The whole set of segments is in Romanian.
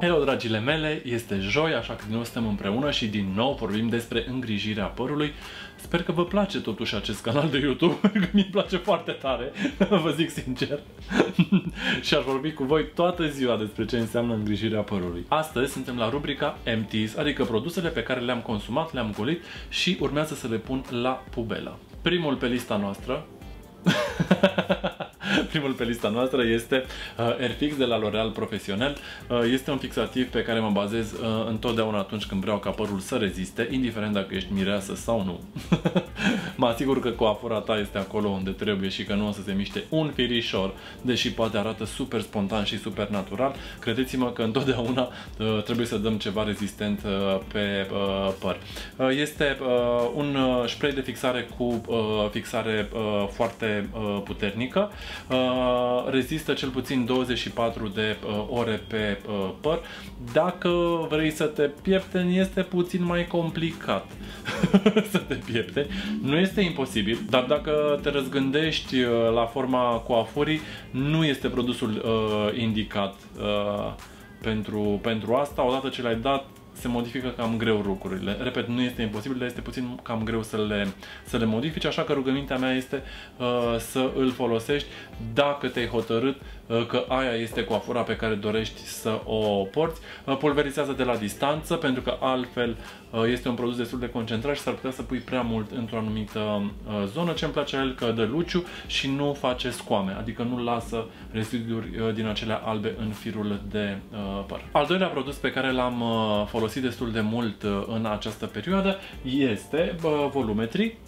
Hello dragile mele, este joi, așa că din nou suntem împreună și din nou vorbim despre îngrijirea părului. Sper că vă place totuși acest canal de YouTube, pentru că mi-e place foarte tare, vă zic sincer. și aș vorbi cu voi toată ziua despre ce înseamnă îngrijirea părului. Astăzi suntem la rubrica Empties, adică produsele pe care le-am consumat, le-am golit și urmează să le pun la pubelă. Primul pe lista noastră Primul pe lista noastră este uh, Airfix de la L'Oreal Profesional. Uh, este un fixativ pe care mă bazez uh, întotdeauna atunci când vreau ca părul să reziste, indiferent dacă ești mireasă sau nu. mă asigur că coafura ta este acolo unde trebuie și că nu o să se miște un firișor, deși poate arată super spontan și super natural. Credeți-mă că întotdeauna uh, trebuie să dăm ceva rezistent uh, pe uh, păr. Uh, este uh, un uh, spray de fixare cu uh, fixare uh, foarte uh, puternică. Uh, rezistă cel puțin 24 de uh, ore pe uh, păr. Dacă vrei să te piepteni, este puțin mai complicat să te piepteni. Nu este imposibil, dar dacă te răzgândești la forma coafurii, nu este produsul indicat pentru, pentru asta. Odată ce l-ai dat, se modifică cam greu lucrurile. Repet, nu este imposibil, dar este puțin cam greu să le, să le modifici, așa că rugămintea mea este uh, să îl folosești dacă te-ai hotărât uh, că aia este coafura pe care dorești să o porți. Uh, pulverizează de la distanță, pentru că altfel uh, este un produs destul de concentrat și s-ar putea să pui prea mult într-o anumită uh, zonă. Ce îmi place el că dă luciu și nu face scoame, adică nu lasă reziduri uh, din acele albe în firul de uh, păr. Al doilea produs pe care l-am uh, folosit folosit destul de mult uh, în această perioadă este volumetri.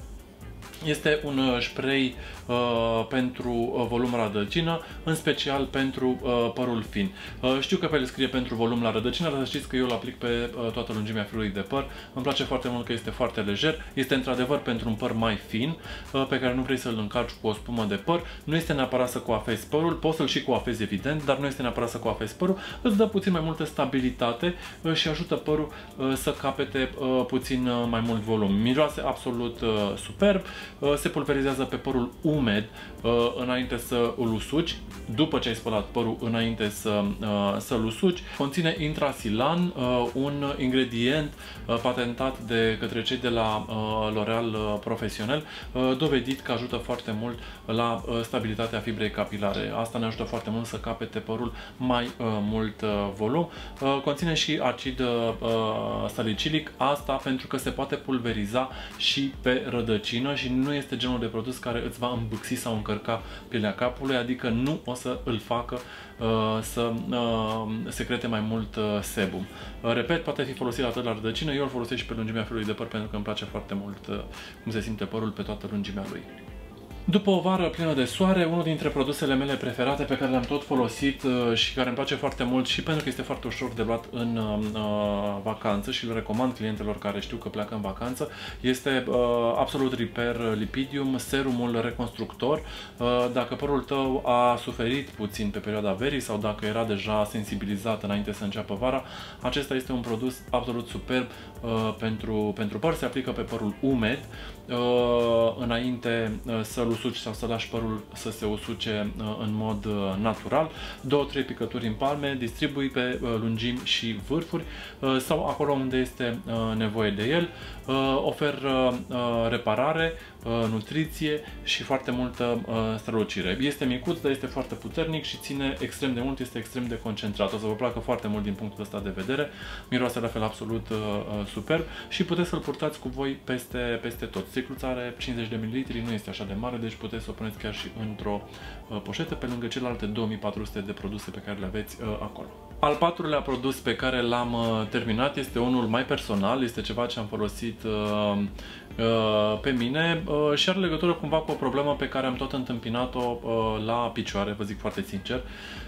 Este un uh, spray uh, pentru uh, volum la rădăcină, în special pentru uh, părul fin. Uh, știu că pe el scrie pentru volum la rădăcină, dar să știți că eu îl aplic pe uh, toată lungimea firului de păr. Îmi place foarte mult că este foarte lejer. Este într-adevăr pentru un păr mai fin, uh, pe care nu vrei să-l încarci cu o spumă de păr. Nu este neapărat să coafezi părul, poți să-l și coafezi evident, dar nu este neapărat să coafezi părul. Îți dă puțin mai multă stabilitate uh, și ajută părul uh, să capete uh, puțin uh, mai mult volum. Miroase absolut uh, superb, uh, se pulverizează pe părul umed uh, înainte să îl usuci, după ce ai spălat părul înainte să, uh, să-l usuci. Conține intrasilan, uh, un ingredient patentat de către cei de la L'Oreal Profesional, dovedit că ajută foarte mult la stabilitatea fibrei capilare. Asta ne ajută foarte mult să capete părul mai mult volum. Conține și acid salicilic, asta pentru că se poate pulveriza și pe rădăcină și nu este genul de produs care îți va îmbâxi sau încărca pielea capului, adică nu o să îl facă uh, să uh, secrete mai mult uh, sebum. Uh, repet, poate fi folosit atât la rădăcină, eu îl folosesc și pe lungimea firului de păr pentru că îmi place foarte mult uh, cum se simte părul pe toată lungimea lui. După o vară plină de soare, unul dintre produsele mele preferate pe care le-am tot folosit uh, și care îmi place foarte mult și pentru că este foarte ușor de luat în uh, vacanță și îl recomand clientelor care știu că pleacă în vacanță, este uh, Absolut Repair Lipidium, serumul reconstructor. Uh, dacă părul tău a suferit puțin pe perioada verii sau dacă era deja sensibilizat înainte să înceapă vara, acesta este un produs absolut superb uh, pentru, pentru păr, se aplică pe părul umed, uh, înainte uh, să-l usuci sau să lași părul să se usuce uh, în mod uh, natural. Două, trei picături în palme, distribui pe uh, lungimi și vârfuri sau acolo unde este nevoie de el. Oferă reparare, nutriție și foarte multă strălucire. Este micuț, dar este foarte puternic și ține extrem de mult, este extrem de concentrat. O să vă placă foarte mult din punctul ăsta de vedere. Miroase la fel absolut superb și puteți să-l purtați cu voi peste, peste tot. Sticluța are 50 de ml, nu este așa de mare, deci puteți să o puneți chiar și într-o uh, poșetă pe lângă celelalte 2400 de produse pe care le aveți uh, acolo. Al patrulea produs pe care l-am uh, terminat este unul mai personal, este ceva ce am folosit uh, uh, pe mine uh, și are legătură cumva cu o problemă pe care am tot întâmpinat-o uh, la picioare, vă zic foarte sincer.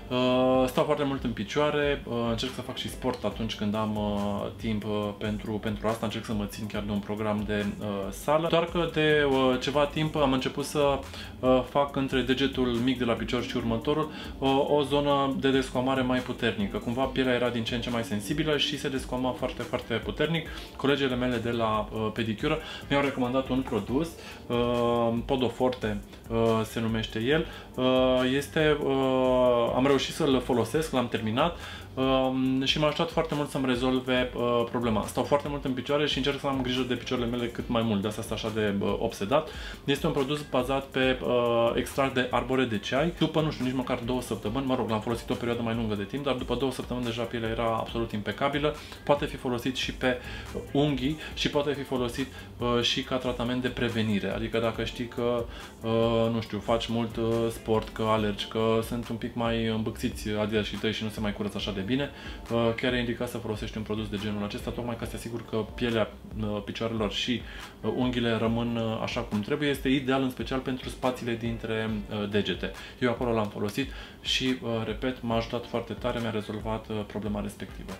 Uh, stau foarte mult în picioare, uh, încerc să fac și sport atunci când am uh, timp uh, pentru, pentru asta, încerc să mă țin chiar de un program de uh, sală. Doar că de uh, ceva timp am început să uh, fac între degetul mic de la picior și următorul uh, o zonă de descoamare mai puternică cumva pielea era din ce în ce mai sensibilă și se descoma foarte, foarte puternic. Colegele mele de la uh, pedicură mi-au recomandat un produs, uh, Podoforte uh, se numește el. Uh, este, uh, am reușit să-l folosesc, l-am terminat um, și m-a ajutat foarte mult să-mi rezolve uh, problema. Stau foarte mult în picioare și încerc să am grijă de picioarele mele cât mai mult, de asta sunt așa de uh, obsedat. Este un produs bazat pe uh, extract de arbore de ceai. După, nu știu, nici măcar două săptămâni, mă rog, l-am folosit o perioadă mai lungă de timp, dar după două săptămâni deja pielea era absolut impecabilă. Poate fi folosit și pe uh, unghii și poate fi folosit uh, și ca tratament de prevenire. Adică dacă știi că, uh, nu știu, faci mult uh, sport, că alergi, că sunt un pic mai îmbâxiți adiașii tăi și nu se mai curăță așa de bine, uh, chiar e indicat să folosești un produs de genul acesta, tocmai ca să te asiguri că pielea uh, picioarelor și uh, unghiile rămân uh, așa cum trebuie. Este ideal în special pentru spațiile dintre uh, degete. Eu acolo l-am folosit și, uh, repet, m-a ajutat foarte tare, mi-a rezolvat uh, problema respectivă.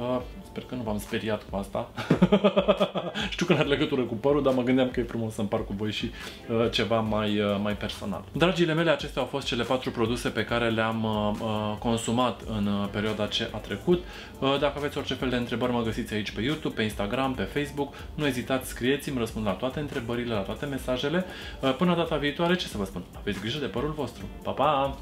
Uh, sper că nu v-am speriat cu asta. Știu că nu are legătură cu părul, dar mă gândeam că e frumos să împar cu voi și uh, ceva mai, uh, mai personal. Dragile mele, acestea au fost cele patru produse pe care le-am uh, uh consumat în uh, perioada ce a trecut. Uh, dacă aveți orice fel de întrebări, mă găsiți aici pe YouTube, pe Instagram, pe Facebook. Nu ezitați, scrieți-mi, răspund la toate întrebările, la toate mesajele. Uh, până data viitoare, ce să vă spun? Aveți grijă de părul vostru. Pa, pa!